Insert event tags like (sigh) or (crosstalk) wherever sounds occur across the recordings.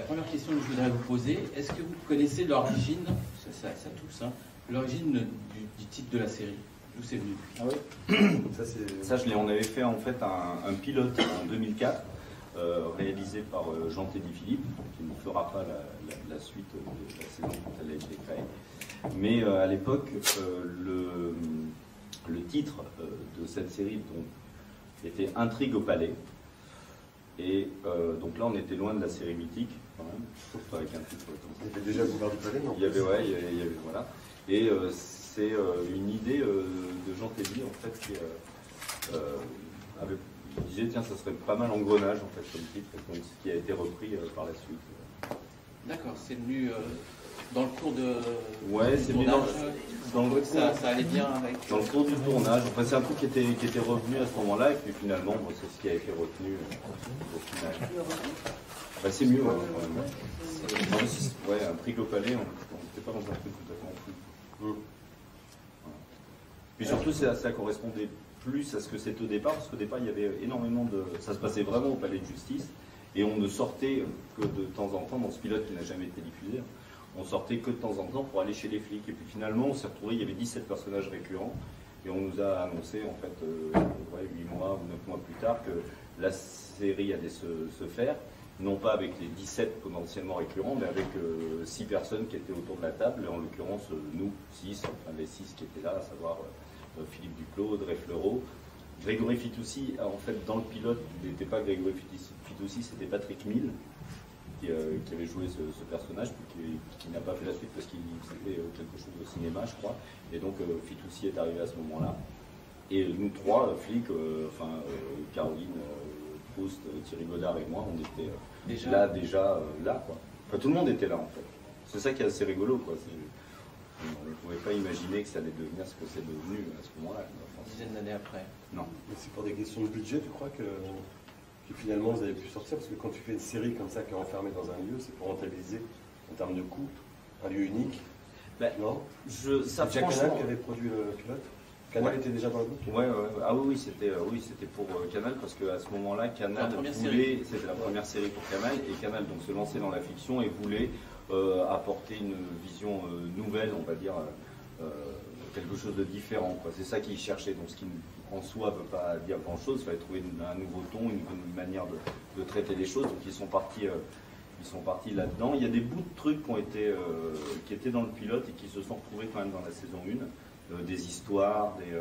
première question que je voudrais vous poser, est-ce que vous connaissez l'origine, ça, ça, ça tous, hein, l'origine du, du titre de la série? D'où c'est venu? Ah ouais (coughs) Ça, c'est. Ça, je l'ai- on avait fait en fait un, un pilote en 2004, euh, réalisé par euh, Jean-Teddy Philippe, qui ne fera pas la, la- la suite de la saison quand elle a été créée. Mais euh, à l'époque, euh, le, le titre euh, de cette série donc, était Intrigue au palais. Et euh, donc là, on était loin de la série mythique, quand même, surtout avec un titre comme ça. Il y avait déjà Boulevard du Palais, non? Il y avait, ouais, il y avait, il y avait- voilà. Et euh, c'est euh, une idée euh, de Jean Teddy, en fait, qui avait, disait, tiens, ça serait pas mal engrenage, en fait, comme titre, donc, ce qui a été repris euh, par la suite. D'accord, c'est venu euh, dans le cours de Ouais, du c'est tournage, dans- dans le ça, ça allait bien avec. Dans le cours du tournage, enfin, c'est un truc qui était, qui était revenu à ce moment-là, et puis finalement, bon, c'est ce qui a été retenu euh, au final. Bah, c'est mieux, ouais, quand même. Non, ouais, un prix au palais, on n'était pas dans un truc tout à fait en fou. Mm. Puis surtout, ça, ça correspondait plus à ce que c'était au départ, parce qu'au départ, il y avait énormément de. Ça se passait vraiment au palais de justice, et on ne sortait que de temps en temps, dans ce pilote qui n'a jamais été diffusé, on sortait que de temps en temps pour aller chez les flics. Et puis finalement, on s'est retrouvé, il y avait 17 personnages récurrents, et on nous a annoncé, en fait, euh, ouais, 8 mois ou 9 mois plus tard, que la série allait se, faire, non pas avec les 17 potentiellement récurrents, mais avec 6 personnes qui étaient autour de la table, et en l'occurrence, euh, nous, 6, enfin les 6 qui étaient là, à savoir euh, Philippe Duclos, Audrey. Grégory Fitoussi, en fait, dans le pilote, il n'était pas Grégory Fitoussi, Fitoussi, c'était Patrick Mille, qui, euh, qui avait joué ce, ce personnage, puis qui, qui n'a pas fait la suite parce qu'il faisait euh, quelque chose au cinéma, je crois. Et donc, euh, Fitoussi est arrivé à ce moment-là. Et nous trois, flics, euh, enfin, euh, Caroline, euh, Proust, Thierry Godard et moi, on était euh, Déjà. là, déjà, euh, là, quoi. Enfin, tout le monde était là, en fait. C'est ça qui est assez rigolo, quoi. On ne pouvait pas imaginer que ça allait devenir ce que c'est devenu à ce moment-là. Une Enfin, dizaine d'années après. non. Mais c'est pour des questions de budget, tu crois que, que finalement vous avez pu sortir Parce que quand tu fais une série comme ça qui est enfermée dans un lieu, c'est pour rentabiliser en termes de coût, un lieu unique. Ben, non? Je, ça, C'est déjà Canal franchement, qui avait produit le pilote? Canal Ouais. était déjà dans le book Ouais, ouais, ouais. Ah oui, oui, c'était euh, oui, c'était pour euh, Canal parce qu'à ce moment-là, Canal voulait, c'était la première série pour Canal et Canal donc se lançait dans la fiction et voulait euh, apporter une vision euh, nouvelle, on va dire euh, quelque chose de différent. C'est ça qu'ils cherchaient. Donc ce qui en soi ne veut pas dire grand-chose, il fallait trouver un nouveau ton, une, une manière de, traiter les choses. Donc ils sont partis. euh, partis là-dedans. Il y a des bouts de trucs euh, qui étaient dans le pilote et qui se sont retrouvés quand même dans la saison 1. Euh, des histoires, des,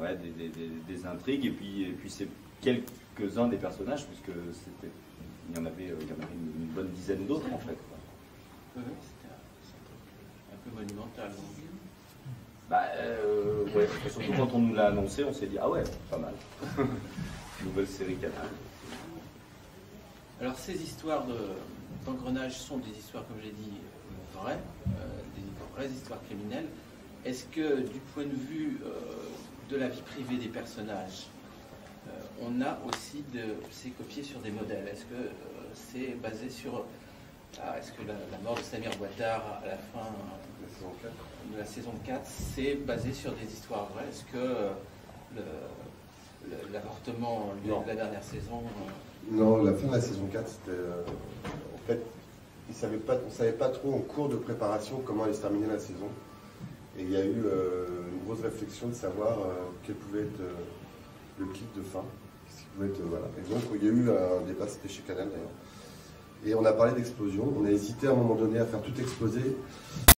ouais, des, des- des- intrigues, et puis, et puis c'est quelques-uns des personnages, puisque c'était, il y en avait, il y en une, une bonne dizaine d'autres en fait. quoi. Oui, oui, c'était un, c'est un peu monumental. Donc. Bah, euh, ouais, surtout quand on nous l'a annoncé, on s'est dit ah ouais, pas mal. (laughs) Nouvelle série Canal. Alors ces histoires de- d'engrenage sont des histoires, comme j'ai dit, euh, vraies, euh, des vraies histoires criminelles. Est-ce que du point de vue euh, de la vie privée des personnages, on a aussi de c'est copié sur des modèles? Est-ce que c'est basé sur ah, est-ce que la, la mort de Samir Ouattara à la fin La saison 4 de la saison 4, c'est basé sur des histoires vraies? Est-ce que euh, l'avortement de la dernière saison euh, Non, la fin de la saison 4, c'était. euh, en fait, ils savaient pas, on ne savait pas trop en cours de préparation comment allait se terminer la saison. Et il y a eu euh, une grosse réflexion de savoir quel pouvait être le clip de fin. ce qui pouvait être, voilà. Et donc, il y a eu un débat, c'était chez Canal d'ailleurs. Et on a parlé d'explosion. On a hésité à un moment donné à faire tout exploser